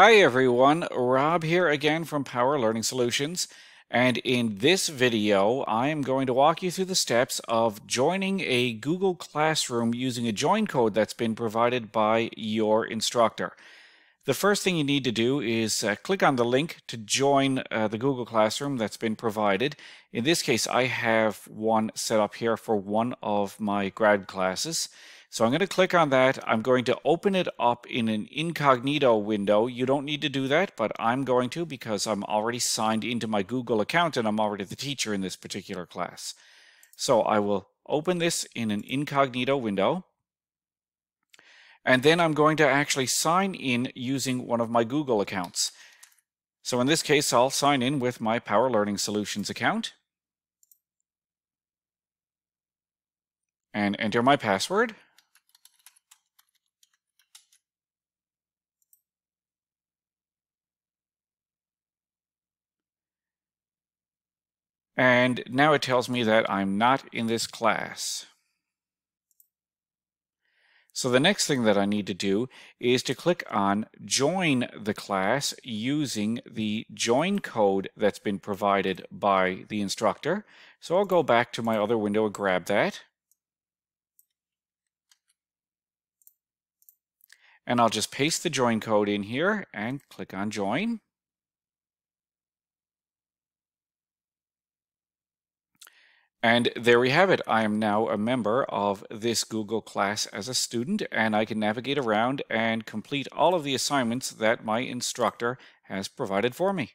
Hi everyone, Rob here again from Power Learning Solutions. And in this video, I am going to walk you through the steps of joining a Google Classroom using a join code that's been provided by your instructor. The first thing you need to do is uh, click on the link to join uh, the Google Classroom that's been provided. In this case, I have one set up here for one of my grad classes. So I'm going to click on that. I'm going to open it up in an incognito window. You don't need to do that, but I'm going to because I'm already signed into my Google account and I'm already the teacher in this particular class. So I will open this in an incognito window. And then I'm going to actually sign in using one of my Google accounts. So in this case, I'll sign in with my Power Learning Solutions account. And enter my password. And now it tells me that I'm not in this class. So the next thing that I need to do is to click on join the class using the join code that's been provided by the instructor. So I'll go back to my other window and grab that. And I'll just paste the join code in here and click on join. And there we have it. I am now a member of this Google class as a student, and I can navigate around and complete all of the assignments that my instructor has provided for me.